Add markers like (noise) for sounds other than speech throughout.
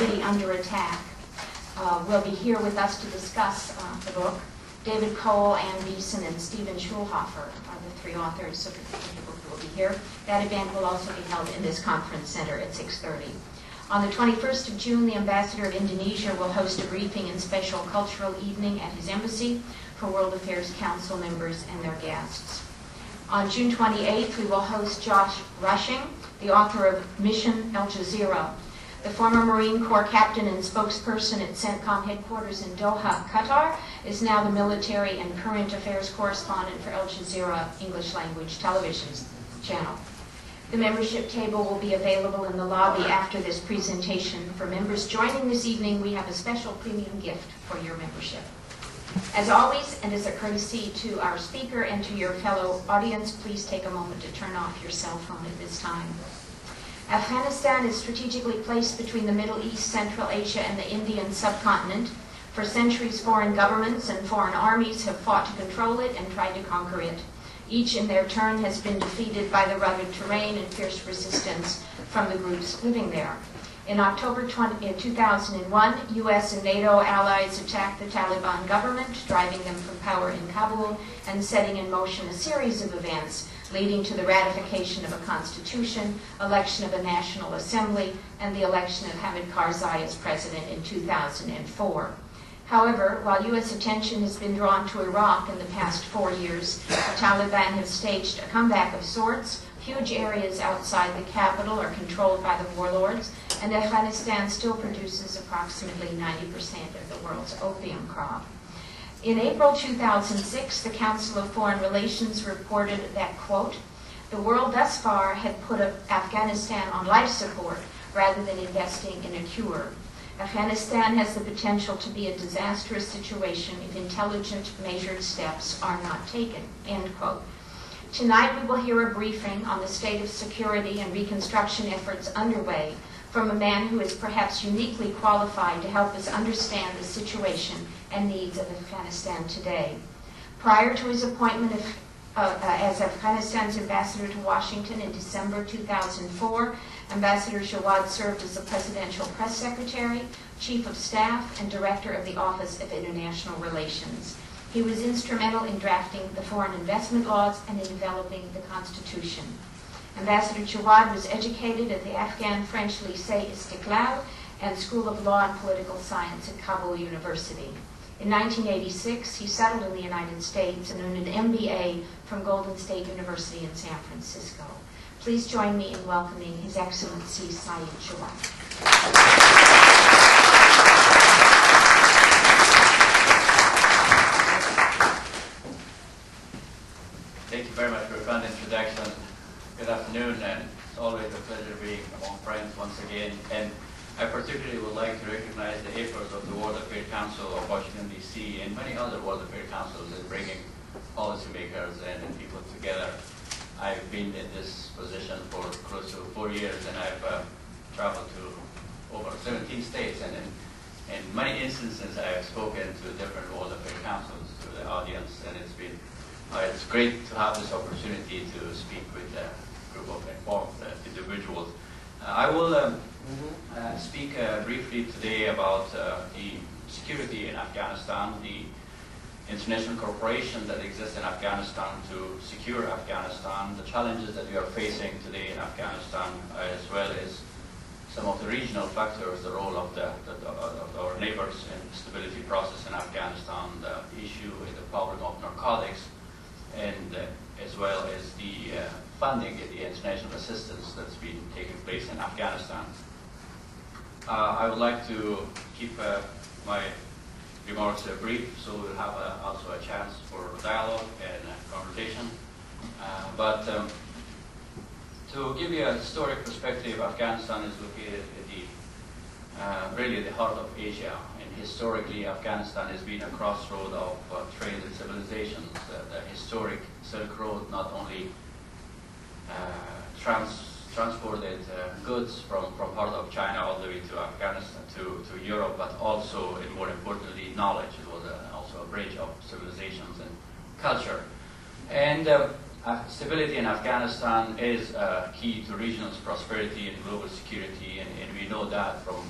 City Under Attack, uh, will be here with us to discuss uh, the book. David Cole, Ann Beeson, and Stephen Schulhofer are the three authors of the book who will be here. That event will also be held in this conference center at 6:30. On the 21st of June, the ambassador of Indonesia will host a briefing and special cultural evening at his embassy for World Affairs Council members and their guests. On June 28th, we will host Josh Rushing, the author of Mission Al Jazeera. The former Marine Corps captain and spokesperson at CENTCOM headquarters in Doha, Qatar, is now the military and current affairs correspondent for Al Jazeera English language television channel. The membership table will be available in the lobby after this presentation. For members joining this evening, we have a special premium gift for your membership. As always, and as a courtesy to our speaker and to your fellow audience, please take a moment to turn off your cell phone at this time. Afghanistan is strategically placed between the Middle East, Central Asia, and the Indian subcontinent. For centuries, foreign governments and foreign armies have fought to control it and tried to conquer it. Each in their turn has been defeated by the rugged terrain and fierce resistance from the groups living there. In October 20, in 2001, U.S. and NATO allies attacked the Taliban government, driving them from power in Kabul and setting in motion a series of events leading to the ratification of a constitution, election of a national assembly, and the election of Hamid Karzai as president in 2004. However, while U.S. attention has been drawn to Iraq in the past four years, the Taliban have staged a comeback of sorts. Huge areas outside the capital are controlled by the warlords, and Afghanistan still produces approximately 90% of the world's opium crop. In April 2006, the Council of Foreign Relations reported that, quote, the world thus far had put Afghanistan on life support rather than investing in a cure. Afghanistan has the potential to be a disastrous situation if intelligent, measured steps are not taken, end quote. Tonight we will hear a briefing on the state of security and reconstruction efforts underway from a man who is perhaps uniquely qualified to help us understand the situation and needs of Afghanistan today. Prior to his appointment of, uh, as Afghanistan's ambassador to Washington in December 2004, Ambassador Jawad served as the presidential press secretary, chief of staff, and director of the Office of International Relations. He was instrumental in drafting the foreign investment laws and in developing the Constitution. Ambassador Jawad was educated at the Afghan French Lycée Istiklal and School of Law and Political Science at Kabul University. In 1986, he settled in the United States and earned an MBA from Golden Gate University in San Francisco. Please join me in welcoming His Excellency Said Jawad. Thank you very much for a kind introduction. Good afternoon, and it's always a pleasure being among friends once again. And I particularly would like to recognize the efforts of the World Affairs Council of Washington, D.C., and many other World Affairs Councils in bringing policymakers and people together. I've been in this position for close to four years, and I've uh, traveled to over 17 states, and in, in many instances I have spoken to different World Affairs Councils, to the audience, and it's been uh, it's great to have this opportunity to speak with a group of informed uh, individuals. Uh, I will um, uh, speak uh, briefly today about uh, the security in Afghanistan, the international cooperation that exists in Afghanistan to secure Afghanistan, the challenges that we are facing today in Afghanistan, as well as some of the regional factors, the role of, the, the, of our neighbors in the stability process in Afghanistan, the issue the problem of narcotics, and uh, as well as the uh, funding the international assistance that's been taking place in Afghanistan. Uh, I would like to keep uh, my remarks uh, brief, so we'll have uh, also a chance for dialogue and conversation. but um, to give you a historic perspective, Afghanistan is located at the really the heart of Asia, and historically Afghanistan has been a crossroad of trade and civilizations. the historic Silk Road not only trans transported uh, goods from, from part of China all the way to Afghanistan, to, to Europe, but also, and more importantly, knowledge. It was a, also a bridge of civilizations and culture. And uh, stability in Afghanistan is uh, key to regional prosperity and global security, and, and, we know that from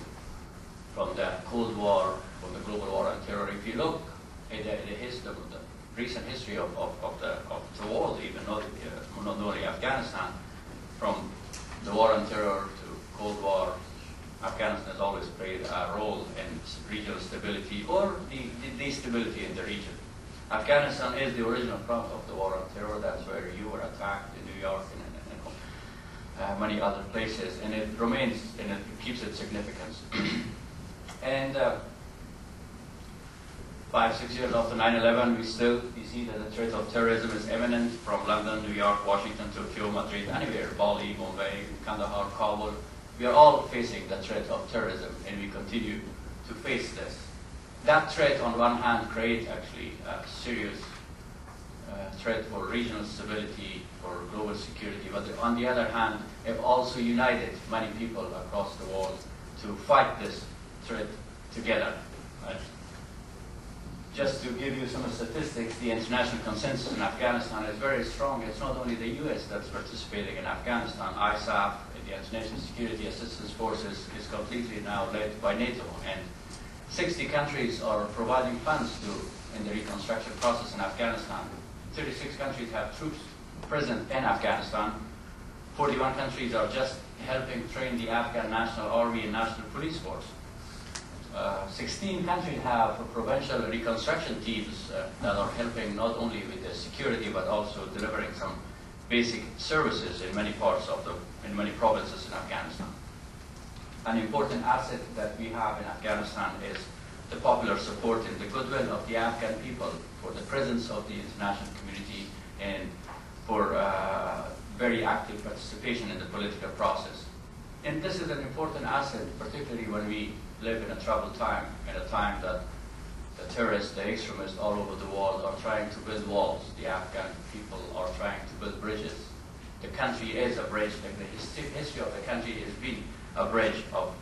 from the Cold War, from the global war on terror. If you look at the, the, his, the, the recent history of, of, of, the, of the world, even not, uh, not only Afghanistan, from the war on terror to Cold War, Afghanistan has always played a role in regional stability or the, the in the region. Afghanistan is the original front of the war on terror. That's where you were attacked in New York and, and, and uh, many other places, and it remains and it keeps its significance. (clears throat) and uh, five, six years after 9/11, we still we see that the threat of terrorism is imminent from London, New York, Washington, Tokyo, Madrid, anywhere, Bali, Bombay, Kandahar, Kabul. We are all facing the threat of terrorism, and we continue to face this. That threat, on one hand, creates actually a serious uh, threat for regional stability, for global security, but on the other hand, have also united many people across the world to fight this threat together. Right? Just to give you some statistics, the international consensus in Afghanistan is very strong. It's not only the U.S. that's participating in Afghanistan. ISAF, the International Security Assistance Forces, is completely now led by NATO, and 60 countries are providing funds to in the reconstruction process in Afghanistan. 36 countries have troops present in Afghanistan. 41 countries are just helping train the Afghan National Army and National Police Force. Uh, 16 countries have provincial reconstruction teams uh, that are helping not only with the security but also delivering some basic services in many parts of the, in many provinces in Afghanistan. An important asset that we have in Afghanistan is the popular support and the goodwill of the Afghan people for the presence of the international community and for uh, very active participation in the political process. And this is an important asset, particularly when we live in a troubled time, in a time that the terrorists, the extremists all over the world are trying to build walls. The Afghan people are trying to build bridges. The country is a bridge. Like the history of the country has been a bridge of.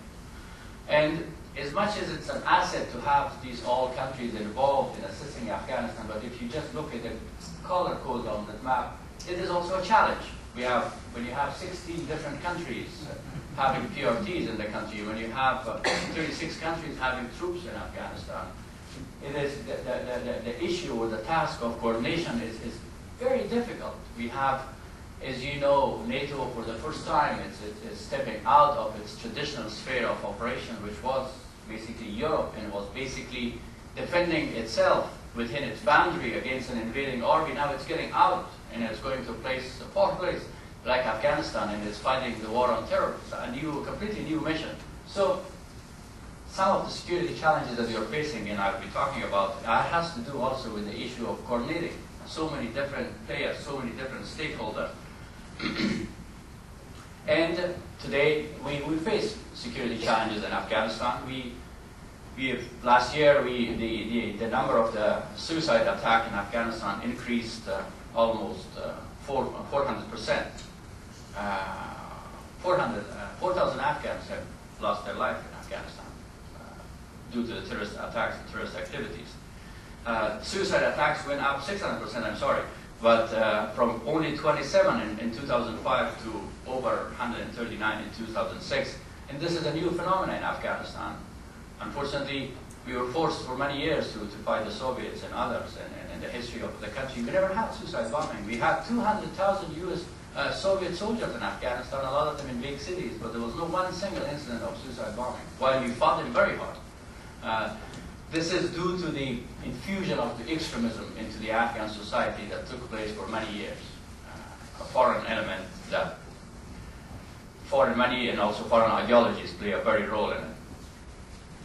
And as much as it's an asset to have these all countries involved in assisting Afghanistan, but if you just look at the color code on that map, it is also a challenge. We have, when you have 16 different countries having PRTs in the country, when you have uh, 36 countries having troops in Afghanistan, it is the, the, the, the issue or the task of coordination is, is very difficult. We have, as you know, NATO for the first time is, is stepping out of its traditional sphere of operation, which was basically Europe and was basically defending itself within its boundary against an invading army. Now it's getting out and it's going to place, a fourth place, like Afghanistan, and it's fighting the war on terror. a new, completely new mission. So some of the security challenges that you're facing, and I'll be talking about, uh, has to do also with the issue of coordinating so many different players, so many different stakeholders. (clears throat) and today we, we face security challenges in Afghanistan. We, we last year, we, the, the, the number of the suicide attack in Afghanistan increased uh, almost uh, 400%. Uh, 400, uh, 4,000 Afghans have lost their life in Afghanistan uh, due to the terrorist attacks and terrorist activities. Suicide attacks went up 600%, I'm sorry, but from only 27 in, in 2005 to over 139 in 2006. And this is a new phenomenon in Afghanistan. Unfortunately, we were forced for many years to, to fight the Soviets and others and, and the history of the country. We never had suicide bombing. We had 200,000 U.S. Uh, Soviet soldiers in Afghanistan, a lot of them in big cities, but there was no one single incident of suicide bombing, while we fought them very hard. Uh, this is due to the infusion of the extremism into the Afghan society that took place for many years. Uh, a foreign element that foreign money and also foreign ideologies play a very role in it.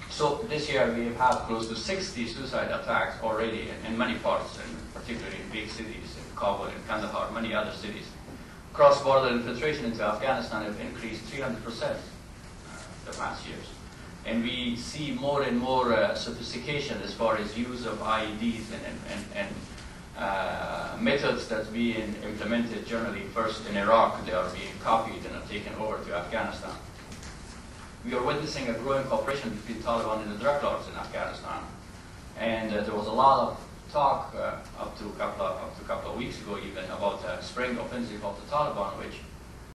So this year we have had close to 60 suicide attacks already in, in many parts, and particularly in big cities, in Kabul, in Kandahar, many other cities. Cross-border infiltration into Afghanistan have increased 300% uh, the past years. And we see more and more uh, sophistication as far as use of IEDs and, and, and, uh, methods that's being implemented generally first in Iraq, they are being copied and are taken over to Afghanistan. We are witnessing a growing cooperation between Taliban and the drug lords in Afghanistan. And uh, there was a lot of talk uh, up to a couple of, up to a couple of weeks ago even about the spring offensive of the Taliban, which